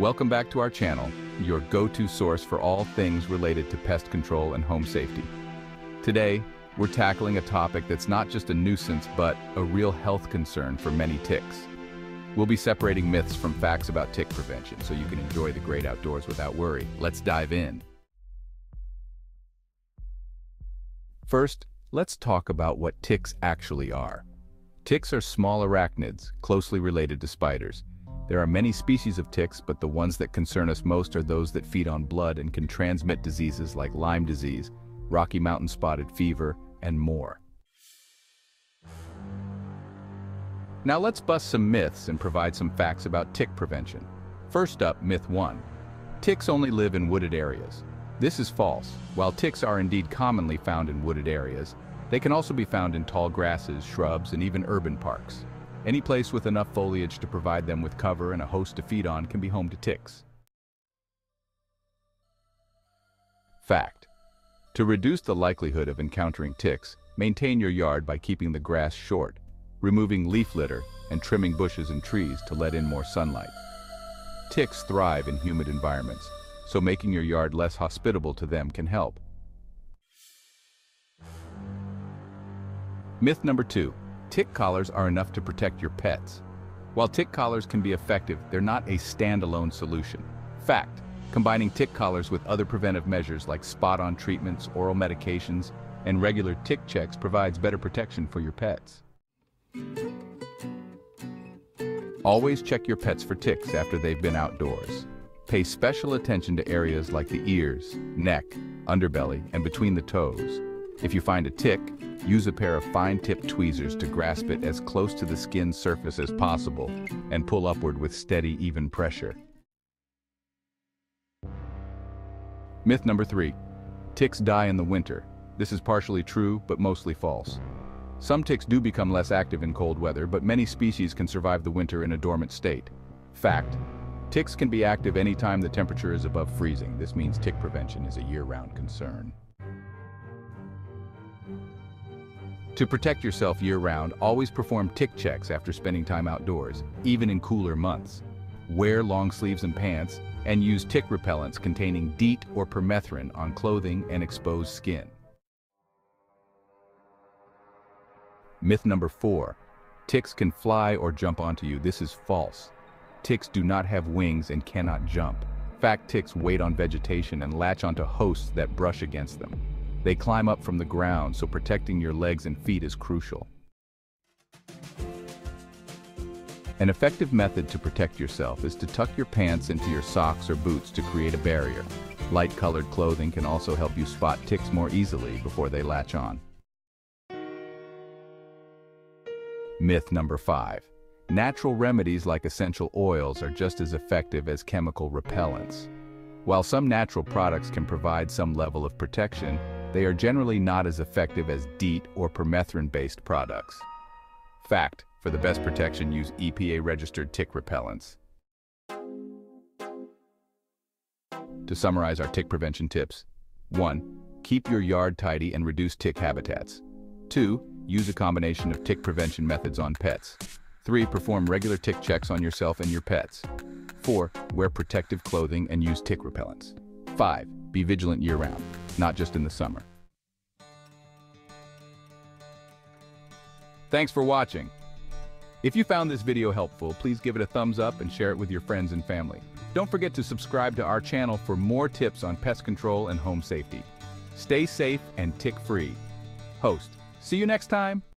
Welcome back to our channel, your go-to source for all things related to pest control and home safety. Today, we're tackling a topic that's not just a nuisance but a real health concern for many ticks. We'll be separating myths from facts about tick prevention so you can enjoy the great outdoors without worry. Let's dive in. First, let's talk about what ticks actually are. Ticks are small arachnids, closely related to spiders. There are many species of ticks, but the ones that concern us most are those that feed on blood and can transmit diseases like Lyme disease, Rocky Mountain spotted fever, and more. Now let's bust some myths and provide some facts about tick prevention. First up, myth 1. Ticks only live in wooded areas. This is false. While ticks are indeed commonly found in wooded areas, they can also be found in tall grasses, shrubs, and even urban parks. Any place with enough foliage to provide them with cover and a host to feed on can be home to ticks. Fact. To reduce the likelihood of encountering ticks, maintain your yard by keeping the grass short, removing leaf litter, and trimming bushes and trees to let in more sunlight. Ticks thrive in humid environments, so making your yard less hospitable to them can help. Myth number two, tick collars are enough to protect your pets. While tick collars can be effective, they're not a standalone solution. Fact, combining tick collars with other preventive measures like spot-on treatments, oral medications, and regular tick checks provides better protection for your pets. Always check your pets for ticks after they've been outdoors. Pay special attention to areas like the ears, neck, underbelly, and between the toes. If you find a tick, use a pair of fine-tipped tweezers to grasp it as close to the skin surface as possible and pull upward with steady, even pressure. Myth number three, ticks die in the winter. This is partially true, but mostly false. Some ticks do become less active in cold weather, but many species can survive the winter in a dormant state. Fact, Ticks can be active anytime the temperature is above freezing. This means tick prevention is a year-round concern. To protect yourself year-round, always perform tick checks after spending time outdoors, even in cooler months. Wear long sleeves and pants, and use tick repellents containing DEET or permethrin on clothing and exposed skin. Myth number four, ticks can fly or jump onto you. This is false. Ticks do not have wings and cannot jump. Fact ticks wait on vegetation and latch onto hosts that brush against them. They climb up from the ground, so protecting your legs and feet is crucial. An effective method to protect yourself is to tuck your pants into your socks or boots to create a barrier. Light-colored clothing can also help you spot ticks more easily before they latch on. Myth number five. Natural remedies like essential oils are just as effective as chemical repellents. While some natural products can provide some level of protection, they are generally not as effective as DEET or permethrin-based products. Fact, for the best protection use EPA-registered tick repellents. To summarize our tick prevention tips, 1. Keep your yard tidy and reduce tick habitats. 2. Use a combination of tick prevention methods on pets. 3. Perform regular tick checks on yourself and your pets. 4. Wear protective clothing and use tick repellents. 5. Be vigilant year-round, not just in the summer. Thanks for watching. If you found this video helpful, please give it a thumbs up and share it with your friends and family. Don't forget to subscribe to our channel for more tips on pest control and home safety. Stay safe and tick-free. Host, see you next time.